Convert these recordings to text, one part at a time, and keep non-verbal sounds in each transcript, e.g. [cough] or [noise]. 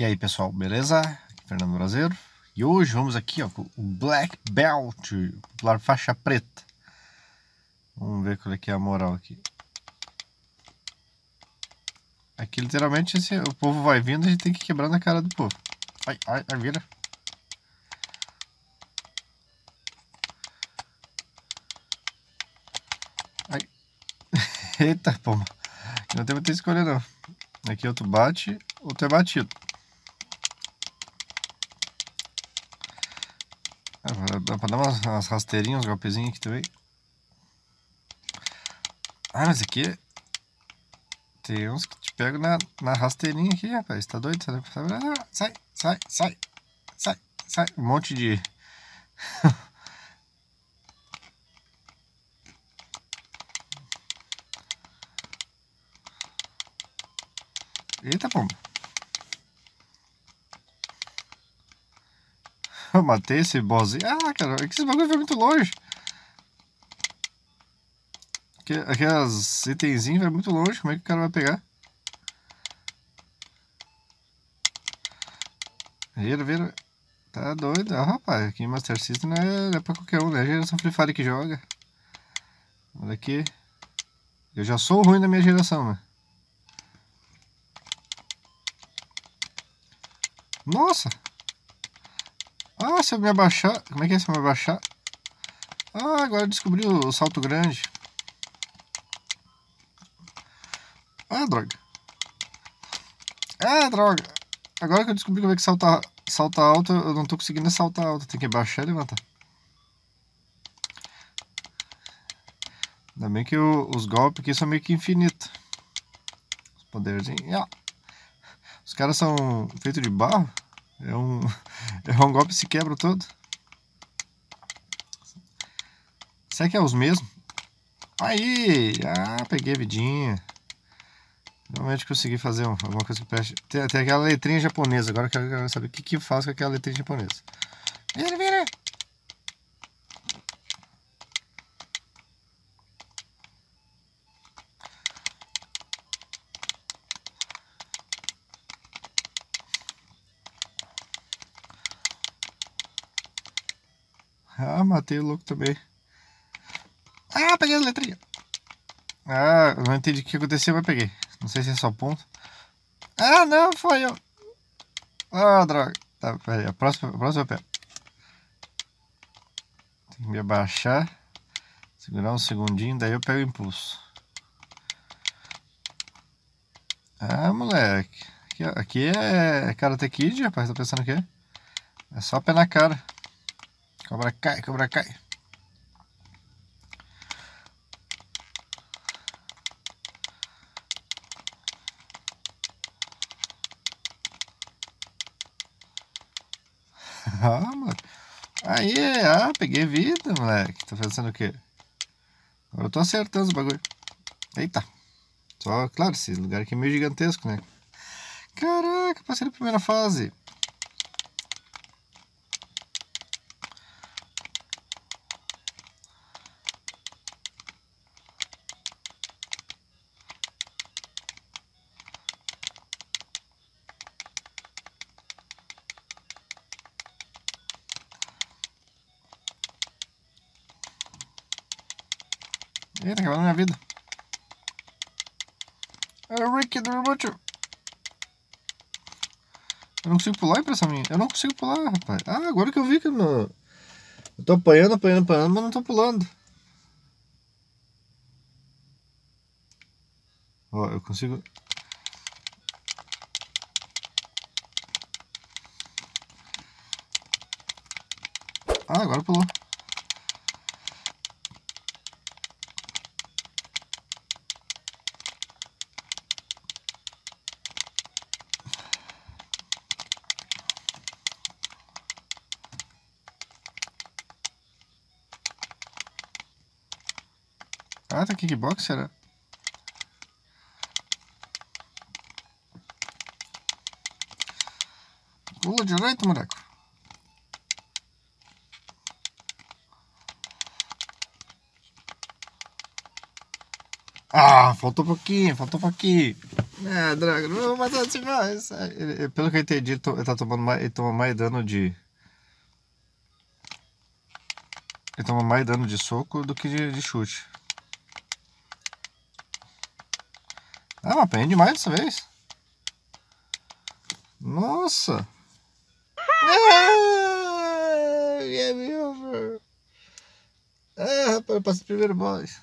E aí pessoal, beleza? Fernando Brasileiro. E hoje vamos aqui ó, com o Black Belt, popular faixa preta. Vamos ver qual é que é a moral aqui. Aqui literalmente o povo vai vindo e a gente tem que quebrar na cara do povo. Ai, ai, ai, vira. Ai. [laughs] Eita, pomba. Não tem muita escolha não. Aqui outro bate, outro é batido. Dá pra dar umas, umas rasteirinhas, uns golpezinhos aqui também. Ah, mas aqui tem uns que te pegam na, na rasteirinha aqui, rapaz. Tá doido? Sai, sai, sai, sai, sai. Um monte de. [laughs] Eita, pomba. Eu matei esse boss. Ah, cara, é que esse bagulho foi muito longe. Aquelas itenzinhos vai muito longe. Como é que o cara vai pegar? Vira, vira. Tá doido. Ah, rapaz, aqui em Master System não é, é pra qualquer um, né? A geração Free Fire que joga. Olha aqui. Eu já sou ruim da minha geração, né? Nossa! Ah, se eu me abaixar... Como é que é se eu me abaixar? Ah, agora descobri o salto grande. Ah, droga. Ah, droga. Agora que eu descobri como é que salta, salta alto, eu não tô conseguindo saltar alto. Tem que baixar e levantar. Ainda bem que os golpes aqui são meio que infinitos. Os poderzinhos. Os caras são feitos de barro. É um, [laughs] é um golpe que se quebra todo. Será que é os mesmos? Aí! Ah, peguei a vidinha. Realmente consegui fazer alguma coisa que preste. Tem, tem aquela letrinha japonesa. Agora eu quero saber o que, que eu faço com aquela letrinha japonesa. Vira, vira! Ah, matei o louco também. Ah, peguei a letrinha. Ah, não entendi o que aconteceu, mas peguei. Não sei se é só ponto. Ah, não, foi eu. Ah, droga. Tá, peraí, a próxima, a próxima pé. Tem que me abaixar. Segurar um segundinho, daí eu pego o impulso. Ah, moleque. Aqui, aqui é Karate Kid, rapaz. Tá pensando o quê? É só pé na cara. Cobra cai, cobra cai. [laughs] ah, mano. Aí, ah, peguei vida, moleque. Tá pensando o quê? Agora eu tô acertando os bagulho. Eita. Só, claro, esse lugar aqui é meio gigantesco, né? Caraca, passei na primeira fase. Eita, acabando minha vida. É o Rick do Robot. Eu não consigo pular, impressão minha. Eu não consigo pular, rapaz. Ah, agora que eu vi que eu não... Eu tô apanhando, apanhando, apanhando, mas não tô pulando. Ó, eu consigo... Ah, agora pulou. Ah, tá kickbox, será? Pula direito, moleque. Ah, faltou pouquinho, faltou pouquinho. É, Drago, não vou matar você mais. Ele, pelo que eu entendi, ele, ele tá tomando mais, ele toma mais dano de. Ele toma mais dano de soco do que de, de chute. Ah, mas apanhei demais dessa vez. Nossa! Ah, game over! Ah, rapaz, eu passei o primeiro boss.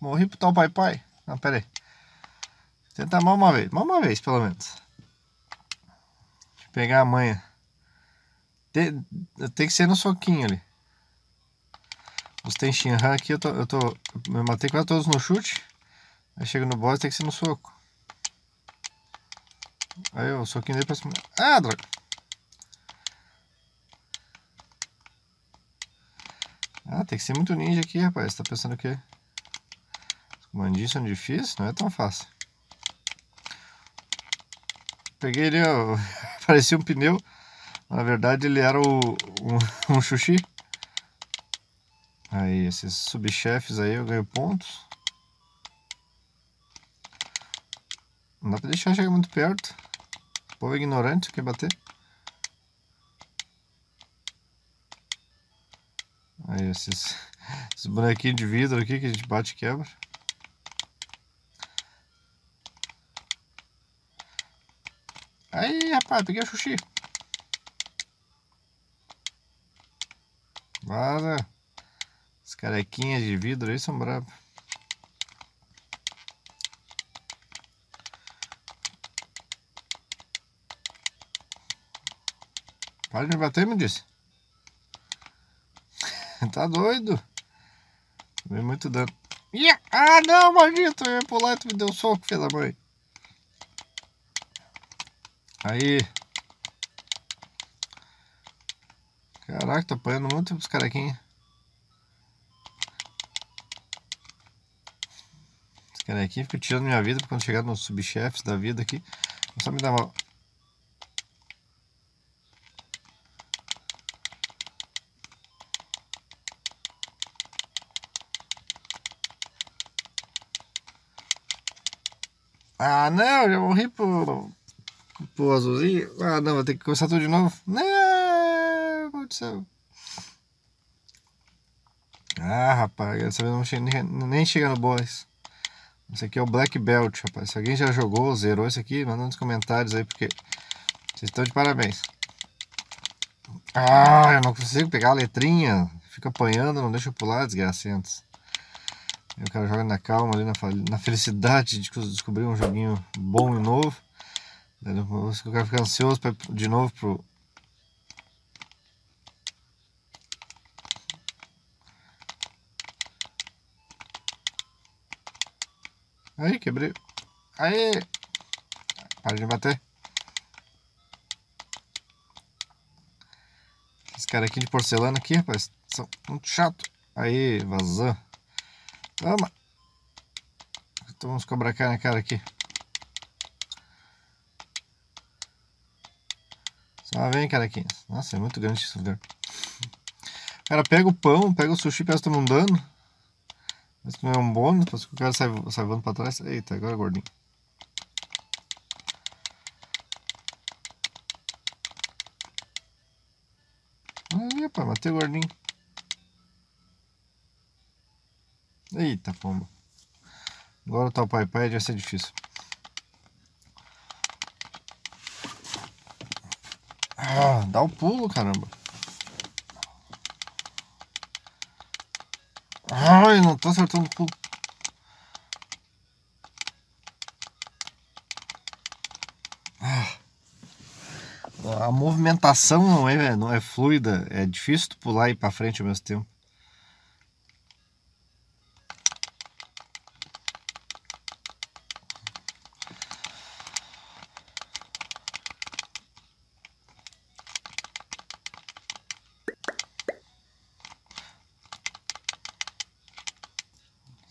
Morri pro tal pai pai. Não, pera aí. Tentar mais uma vez. Mais uma vez, pelo menos. Pegar a manha. Tem, tem que ser no soquinho ali. Os Tenshinhan aqui eu tô, eu tô. Eu matei quase todos no chute. Aí chega no boss tem que ser no soco. Aí o soquinho dele pra cima. Ah, droga! Ah, tem que ser muito ninja aqui, rapaz. Tá pensando o quê? Os comandinhos são difíceis? Não é tão fácil. Peguei ele. [laughs] Parecia um pneu. Na verdade ele era o, um, [laughs] um xuxi. Aí, esses subchefes aí eu ganho pontos. Não dá pra deixar chegar muito perto. O povo é ignorante, quer bater. Aí, esses, [laughs] esses bonequinhos de vidro aqui que a gente bate e quebra. Rapaz, peguei o xuxi. Vaza. As carequinhas de vidro aí são bravas. Para de bater, me disse. [laughs] tá doido? Tomei muito dano. Ah, não, maldito! Eu ia pular e tu me deu um soco, filho da mãe. Aí. Caraca, tô apanhando muito os carequinhos. Os carequinhos ficam tirando minha vida quando chegar nos subchefes da vida aqui. Só me dá uma. Ah, não, já morri por, por azulzinho. Ah, não, vou ter que começar tudo de novo. Não, céu. Ah, rapaz, dessa vez não chega, nem chega no boss. Esse aqui é o Black Belt, rapaz. Se alguém já jogou, zerou isso aqui, manda nos comentários aí, porque vocês estão de parabéns. Ah, eu não consigo pegar a letrinha. Fica apanhando, não deixa eu pular, desgracentos. o cara joga na calma ali, na, na felicidade de descobrir um joguinho bom e novo. Depois o cara fica ansioso pra, de novo pro, Aí, quebrei. Aí! Para de bater. Esse cara aqui de porcelana aqui, rapaz, são muito chato. Aí, vazou. Toma! Então vamos cobrar cá na cara aqui. Só vem, caraquinhas. Nossa, é muito grande esse lugar. Cara pega o pão, pega o sushi, parece que um dano. Esse não é um bônus, depois que o cara sai, sai voando pra trás. Eita, agora é gordinho. Pá, matei o gordinho. Eita, pomba. Agora tá o pai pai vai ser difícil. Ah, dá o pulo, caramba. Ai, não tô acertando tudo. Ah. A movimentação não é, não é fluida, é difícil tu pular e ir pra frente ao mesmo tempo.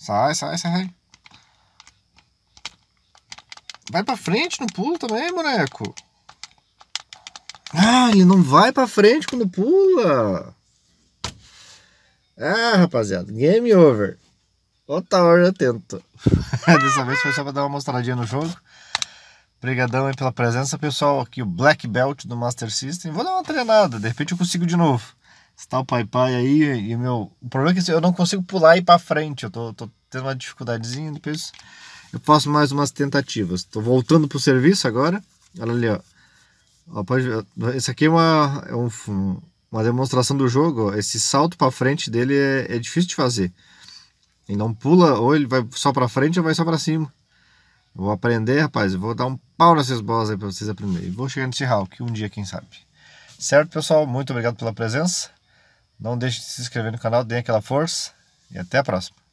Sai, sai, sai. Vai pra frente no pulo também, boneco. Ah, ele não vai pra frente quando pula. Ah, rapaziada, game over. Outra hora eu tento. [laughs] Dessa vez foi só pra dar uma mostradinha no jogo. Obrigadão aí pela presença, pessoal. Aqui o Black Belt do Master System. Vou dar uma treinada, de repente eu consigo de novo. Está o Pai Pai aí e meu... O problema é que eu não consigo pular e ir pra frente. Eu tô, tô tendo uma dificuldadezinha, depois eu faço mais umas tentativas. Tô voltando pro serviço agora. Olha ali, ó. ó pode... Esse aqui é uma, é um, uma demonstração do jogo. Ó. Esse salto para frente dele é, é difícil de fazer. E não pula, ou ele vai só para frente ou vai só para cima. Vou aprender, rapaz. Eu vou dar um pau nessas bolas aí para vocês aprenderem. Vou chegar nesse Hulk um dia, quem sabe. Certo, pessoal? Muito obrigado pela presença. Não deixe de se inscrever no canal, dê aquela força. E até a próxima.